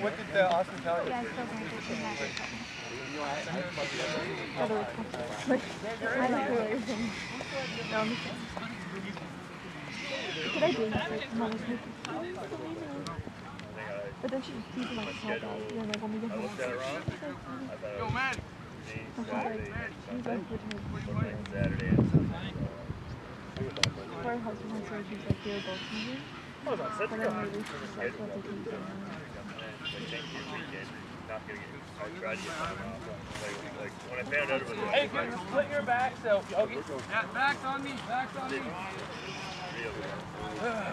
What did uh, Austin tell you? Yeah, I still. Like, I don't saying. No, I'm just saying. Could I do? Like, mom was. But then she sees like small guys, and then like when we get home, she's like, Yo, man. Saturday so they're both moving. Hold on, set But the then car. maybe she's like, what they can do. Like, thank you, weekend. Not gonna get, I tried to get time off. Like, like, when I found out it was like. Hey, get, split your back, so Yogi. Yeah, back's on me. Back's on me. Real.